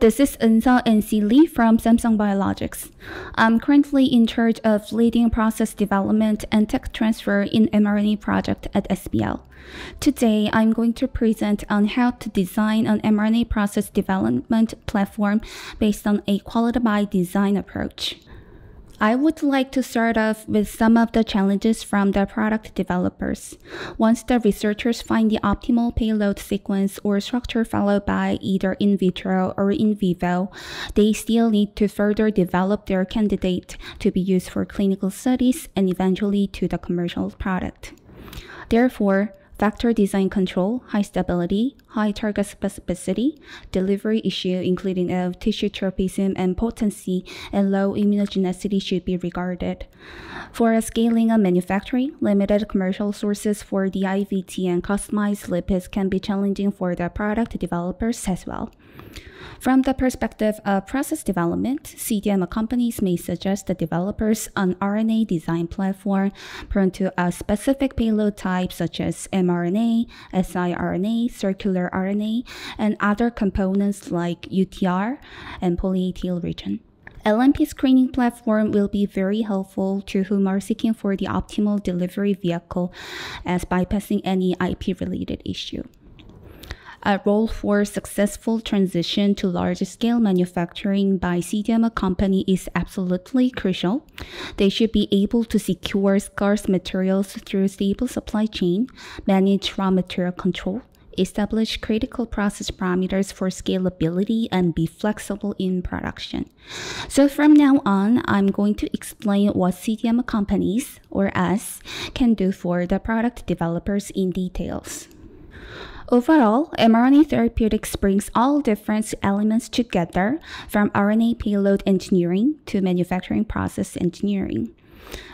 This is Enza NC Lee from Samsung Biologics. I'm currently in charge of leading process development and tech transfer in mRNA project at SBL. Today, I'm going to present on how to design an mRNA process development platform based on a quality by design approach. I would like to start off with some of the challenges from the product developers. Once the researchers find the optimal payload sequence or structure followed by either in vitro or in vivo, they still need to further develop their candidate to be used for clinical studies and eventually to the commercial product. Therefore, Vector design control, high stability, high target specificity, delivery issue including of tissue tropism and potency, and low immunogenicity should be regarded. For scaling and manufacturing, limited commercial sources for the IVT and customized lipids can be challenging for the product developers as well. From the perspective of process development, CDMO companies may suggest the developers an RNA design platform prone to a specific payload type such as mRNA, siRNA, circular RNA, and other components like UTR and polyatyl region. LNP screening platform will be very helpful to whom are seeking for the optimal delivery vehicle as bypassing any IP related issue a role for successful transition to large-scale manufacturing by CDMO company is absolutely crucial. They should be able to secure scarce materials through a stable supply chain, manage raw material control, establish critical process parameters for scalability and be flexible in production. So from now on, I'm going to explain what CDMO companies, or us, can do for the product developers in details. Overall, mRNA therapeutics brings all different elements together from RNA payload engineering to manufacturing process engineering.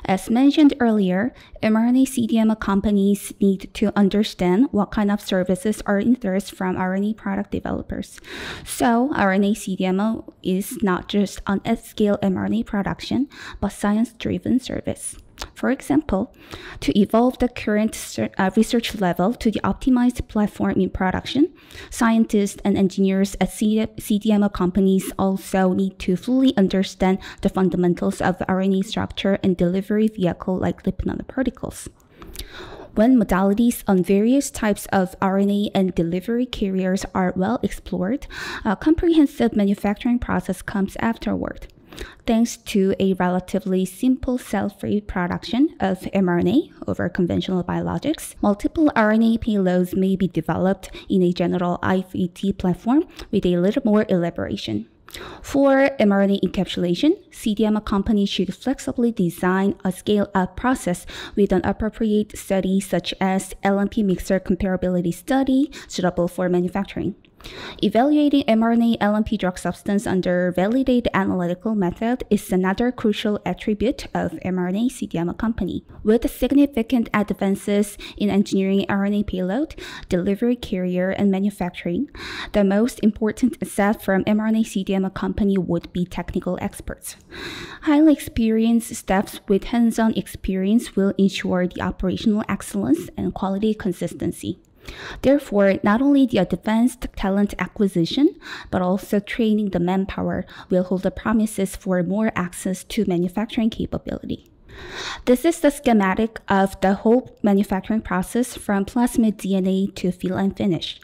As mentioned earlier, mRNA CDMO companies need to understand what kind of services are in thirst from RNA product developers. So, RNA CDMO is not just an at-scale mRNA production, but science-driven service. For example, to evolve the current uh, research level to the optimized platform in production, scientists and engineers at CDMO companies also need to fully understand the fundamentals of RNA structure and delivery vehicle like lipid nanoparticles. When modalities on various types of RNA and delivery carriers are well explored, a comprehensive manufacturing process comes afterward. Thanks to a relatively simple cell-free production of mRNA over conventional biologics, multiple RNA payloads may be developed in a general IVT platform with a little more elaboration. For mRNA encapsulation, CDMO companies should flexibly design a scale-up process with an appropriate study such as LNP mixer comparability study suitable for manufacturing. Evaluating mRNA LNP drug substance under validated analytical method is another crucial attribute of mRNA CDMO company. With significant advances in engineering RNA payload, delivery carrier, and manufacturing, the most important asset from mRNA CDMO company would be technical experts. Highly experienced staffs with hands-on experience will ensure the operational excellence and quality consistency. Therefore, not only the advanced talent acquisition, but also training the manpower will hold the promises for more access to manufacturing capability. This is the schematic of the whole manufacturing process from plasmid DNA to fill and finish.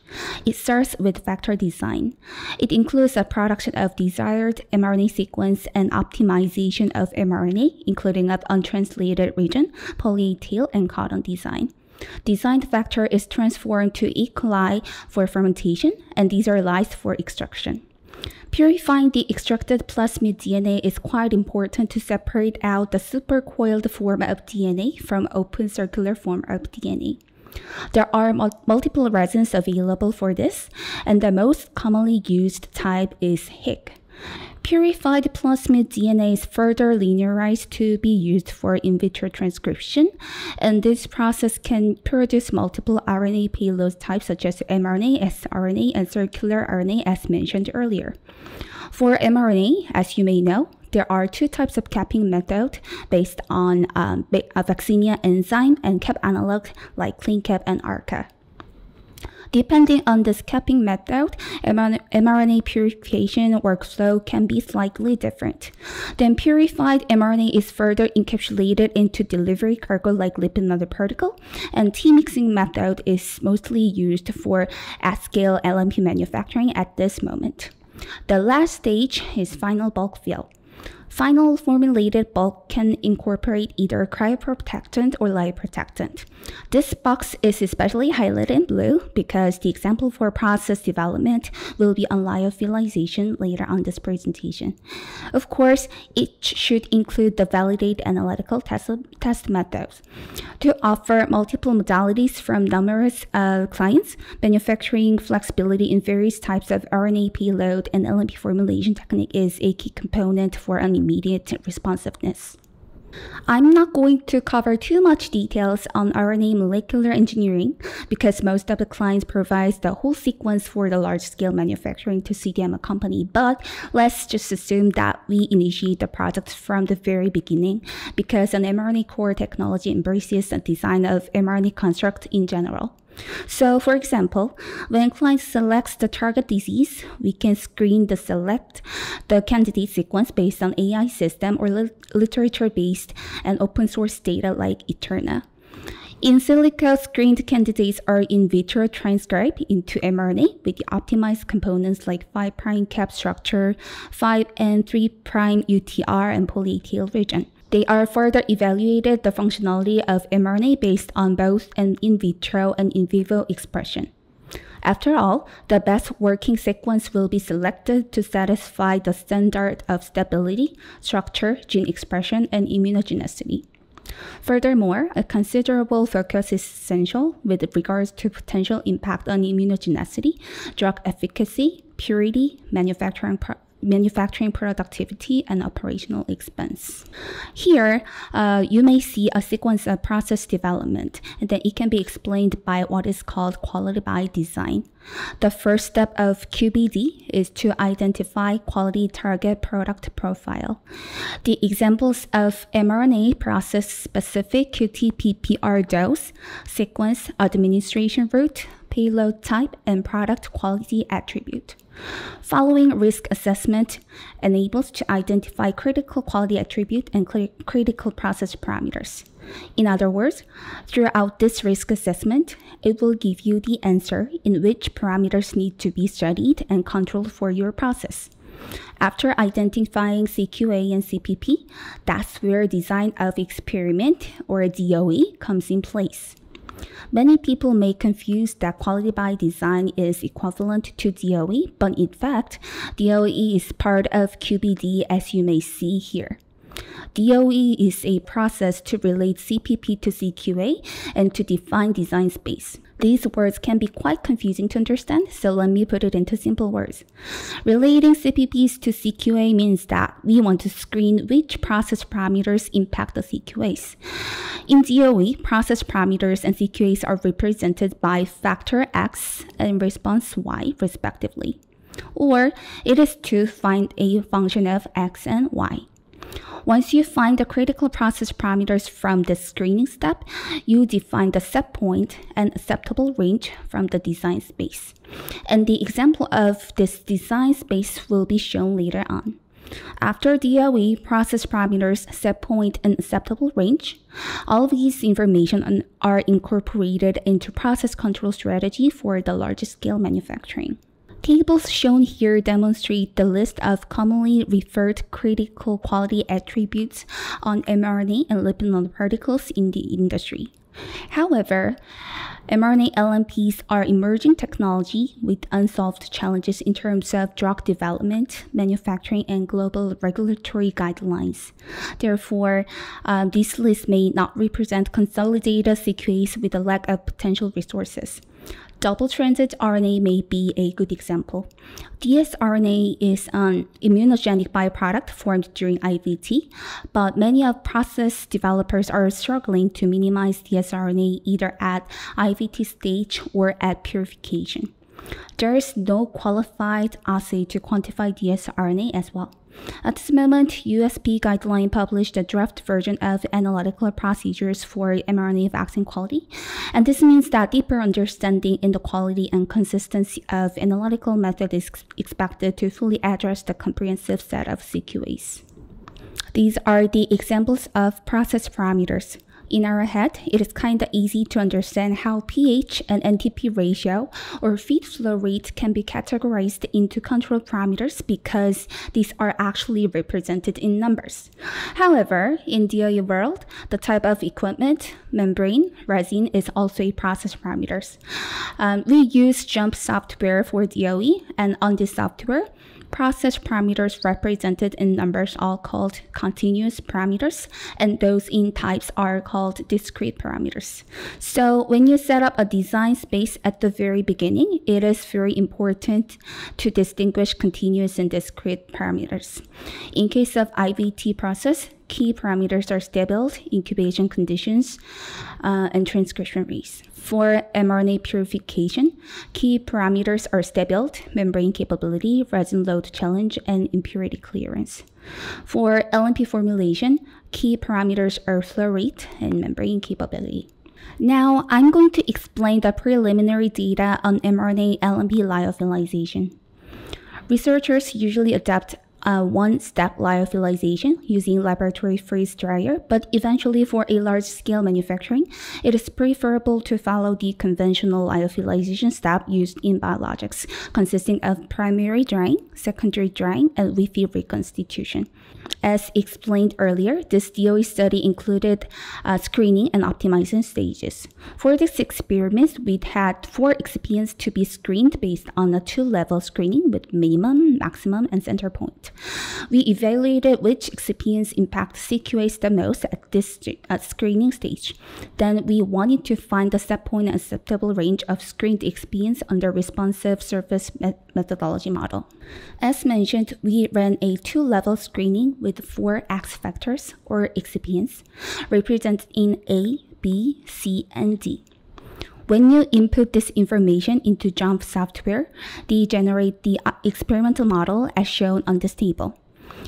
It starts with vector design. It includes the production of desired mRNA sequence and optimization of mRNA, including of untranslated region, polyatyl, and codon design. Designed vector is transformed to E. coli for fermentation, and these are lysed for extraction. Purifying the extracted plasmid DNA is quite important to separate out the supercoiled form of DNA from open circular form of DNA. There are multiple resins available for this, and the most commonly used type is HIC. Purified plasmid DNA is further linearized to be used for in vitro transcription, and this process can produce multiple RNA payload types such as mRNA, sRNA, and circular RNA as mentioned earlier. For mRNA, as you may know, there are two types of capping method based on um, a vaccinia enzyme and cap analog like CleanCap and ARCA. Depending on the capping method, mRNA purification workflow can be slightly different. Then purified mRNA is further encapsulated into delivery cargo like lipid nanoparticle, and T-mixing method is mostly used for at-scale LNP manufacturing at this moment. The last stage is final bulk fill. Final formulated bulk can incorporate either cryoprotectant or lyoprotectant. This box is especially highlighted in blue because the example for process development will be on lyophilization later on this presentation. Of course, it should include the validated analytical test, test methods. To offer multiple modalities from numerous uh, clients, manufacturing flexibility in various types of RNA payload and LNP formulation technique is a key component for an immediate responsiveness. I'm not going to cover too much details on RNA molecular engineering because most of the clients provide the whole sequence for the large-scale manufacturing to CDMO company, but let's just assume that we initiate the project from the very beginning because an mRNA core technology embraces the design of mRNA construct in general. So for example, when client selects the target disease, we can screen the select the candidate sequence based on AI system or li literature-based and open source data like Eterna. In silico, screened candidates are in vitro transcribed into mRNA with the optimized components like 5' cap structure, 5 and 3' UTR, and poly A region. They are further evaluated the functionality of mRNA based on both an in vitro and in vivo expression. After all, the best working sequence will be selected to satisfy the standard of stability, structure, gene expression, and immunogenicity. Furthermore, a considerable focus is essential with regards to potential impact on immunogenicity, drug efficacy, purity, manufacturing manufacturing productivity and operational expense. Here, uh, you may see a sequence of process development, and then it can be explained by what is called quality by design. The first step of QBD is to identify quality target product profile. The examples of mRNA process specific QT-PPR dose, sequence, administration route, payload type, and product quality attribute. Following risk assessment enables to identify critical quality attribute and critical process parameters. In other words, throughout this risk assessment, it will give you the answer in which parameters need to be studied and controlled for your process. After identifying CQA and CPP, that's where design of experiment or DOE comes in place. Many people may confuse that quality by design is equivalent to DOE, but in fact, DOE is part of QBD as you may see here. DOE is a process to relate CPP to CQA and to define design space. These words can be quite confusing to understand, so let me put it into simple words. Relating CPPs to CQA means that we want to screen which process parameters impact the CQAs. In DOE, process parameters and CQAs are represented by factor X and response Y, respectively. Or it is to find a function of X and Y. Once you find the critical process parameters from the screening step, you define the set point and acceptable range from the design space. And the example of this design space will be shown later on. After DOE, process parameters, set point, and acceptable range, all of these information are incorporated into process control strategy for the large scale manufacturing. Tables shown here demonstrate the list of commonly referred critical quality attributes on mRNA and lipid nanoparticles in the industry. However, mRNA LNPs are emerging technology with unsolved challenges in terms of drug development, manufacturing, and global regulatory guidelines. Therefore, um, this list may not represent consolidated CQAs with a lack of potential resources. Double-stranded RNA may be a good example. dsRNA is an immunogenic byproduct formed during IVT, but many of process developers are struggling to minimize dsRNA either at IVT stage or at purification. There is no qualified assay to quantify dsRNA as well. At this moment, USP Guideline published a draft version of analytical procedures for mRNA vaccine quality, and this means that deeper understanding in the quality and consistency of analytical method is expected to fully address the comprehensive set of CQAs. These are the examples of process parameters. In our head, it is kinda easy to understand how pH and NTP ratio or feed flow rate can be categorized into control parameters because these are actually represented in numbers. However, in DOE world, the type of equipment, membrane, resin is also a process parameters. Um, we use JUMP software for DOE, and on this software, process parameters represented in numbers are called continuous parameters, and those in types are called discrete parameters. So when you set up a design space at the very beginning, it is very important to distinguish continuous and discrete parameters. In case of IVT process, key parameters are stable, incubation conditions, uh, and transcription rates. For mRNA purification, key parameters are stable, membrane capability, resin load challenge, and impurity clearance. For LNP formulation, key parameters are flow rate and membrane capability. Now, I'm going to explain the preliminary data on mRNA LNP lyophilization. Researchers usually adapt uh, one-step lyophilization using laboratory freeze dryer, but eventually for a large-scale manufacturing, it is preferable to follow the conventional lyophilization step used in biologics, consisting of primary drying, secondary drying, and leafy reconstitution. As explained earlier, this DOE study included uh, screening and optimizing stages. For this experiment, we had four excipients to be screened based on a two-level screening with minimum, maximum, and center point. We evaluated which excipients impact CQAs the most at this uh, screening stage. Then we wanted to find the set point and acceptable range of screened excipients under responsive surface methodology model. As mentioned, we ran a two-level screening with four X factors or excipients represented in A, B, C, and D. When you input this information into JUMP software, they generate the uh, experimental model as shown on this table.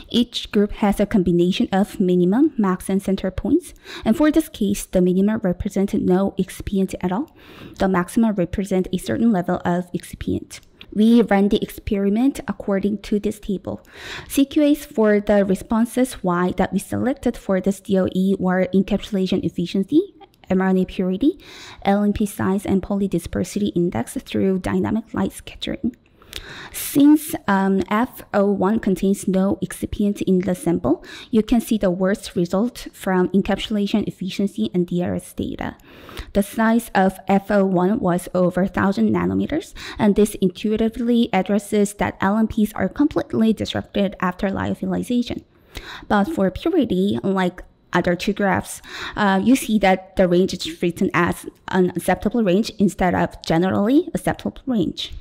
Each group has a combination of minimum, max, and center points. And for this case, the minimum represents no excipient at all. The maximum represents a certain level of excipient. We ran the experiment according to this table. CQAs for the responses Y that we selected for this DOE were encapsulation efficiency, mRNA purity, LNP size, and polydispersity index through dynamic light scattering. Since um, F01 contains no excipient in the sample, you can see the worst result from encapsulation efficiency and DRS data. The size of F01 was over 1000 nanometers, and this intuitively addresses that LNPs are completely disrupted after lyophilization. But for purity, unlike other two graphs, uh, you see that the range is written as an acceptable range instead of generally acceptable range.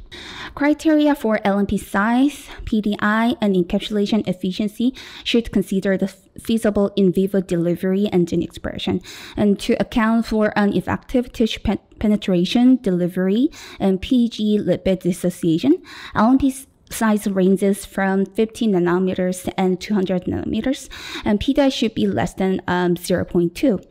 Criteria for LNP size, PDI, and encapsulation efficiency should consider the feasible in vivo delivery and gene expression, and to account for an effective tissue penetration, delivery, and PG lipid dissociation, LNP size ranges from 50 nanometers and 200 nanometers, and PDI should be less than um, 0.2.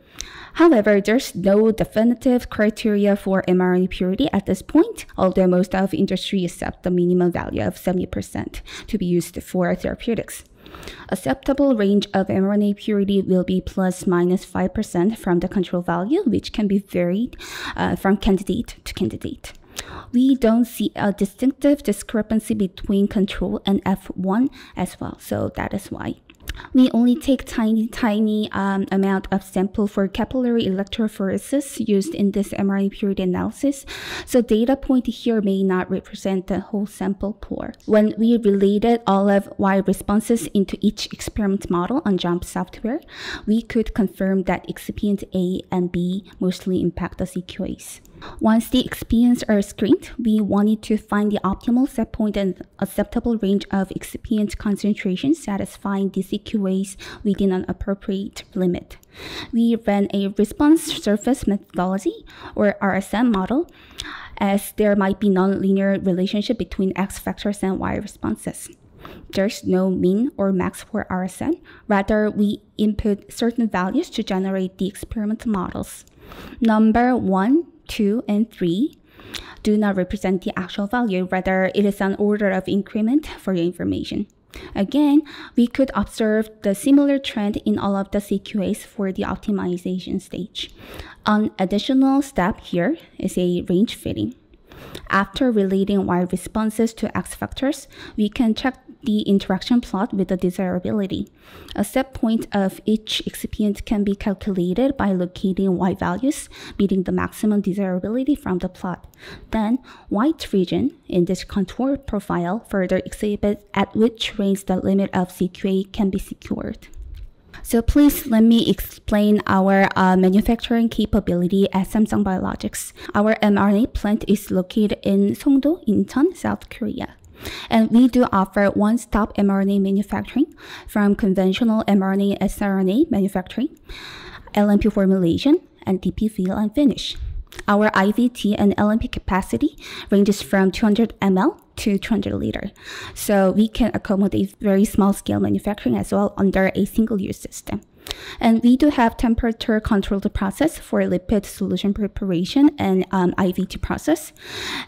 However, there's no definitive criteria for mRNA purity at this point, although most of industry accept the minimum value of 70% to be used for therapeutics. Acceptable range of mRNA purity will be plus minus 5% from the control value, which can be varied uh, from candidate to candidate we don't see a distinctive discrepancy between control and F1 as well. So that is why. We only take tiny, tiny um, amount of sample for capillary electrophoresis used in this MRI purity analysis, so data point here may not represent the whole sample pool. When we related all of Y responses into each experiment model on JUMP software, we could confirm that excipient A and B mostly impact the CQAs. Once the excipients are screened, we wanted to find the optimal set point and acceptable range of excipient concentration satisfying the CQAs within an appropriate limit. We ran a response surface methodology, or RSM model, as there might be nonlinear relationship between X factors and Y responses. There's no mean or max for RSN. Rather, we input certain values to generate the experimental models. Number 1, 2, and 3 do not represent the actual value, rather it is an order of increment for your information. Again, we could observe the similar trend in all of the CQAs for the optimization stage. An additional step here is a range fitting. After relating Y responses to X factors, we can check the interaction plot with the desirability. A set point of each excipient can be calculated by locating Y values meeting the maximum desirability from the plot. Then, white region in this contour profile further exhibits at which range the limit of CQA can be secured. So please let me explain our uh, manufacturing capability at Samsung Biologics. Our mRNA plant is located in Songdo, Incheon, South Korea. And we do offer one-stop mRNA manufacturing from conventional mRNA siRNA manufacturing, LNP formulation, and DP fill and finish. Our IVT and LNP capacity ranges from 200 ml to 200 liter. So we can accommodate very small scale manufacturing as well under a single use system. And we do have temperature controlled process for lipid solution preparation and um, IVT process.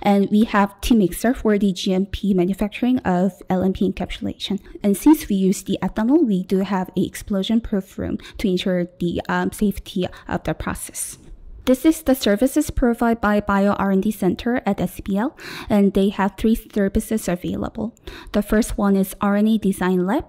And we have T-mixer for the GMP manufacturing of LNP encapsulation. And since we use the ethanol, we do have a explosion proof room to ensure the um, safety of the process. This is the services provided by Bio R&D Center at SBL, and they have three services available. The first one is RNA Design Lab.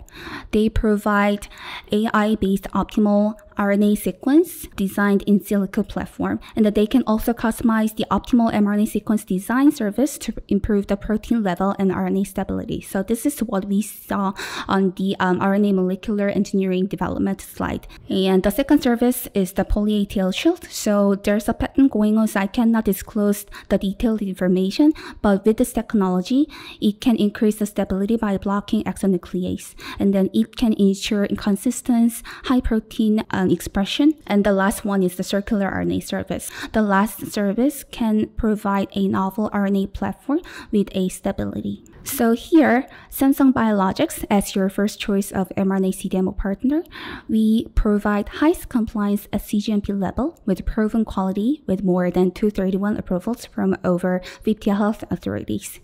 They provide AI-based optimal RNA sequence designed in silico platform, and that they can also customize the optimal mRNA sequence design service to improve the protein level and RNA stability. So this is what we saw on the um, RNA molecular engineering development slide. And the second service is the poly A shield. So there's a patent going on, so I cannot disclose the detailed information, but with this technology, it can increase the stability by blocking exonuclease, and then it can ensure consistent high protein expression. And the last one is the circular RNA service. The last service can provide a novel RNA platform with a stability. So here, Samsung Biologics, as your first choice of mRNA CDMO partner, we provide highest compliance at CGMP level with proven quality with more than 231 approvals from over 50 health authorities.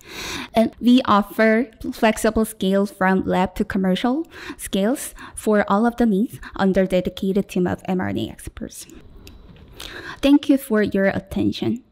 And we offer flexible scale from lab to commercial scales for all of the needs under dedicated team of mRNA experts. Thank you for your attention.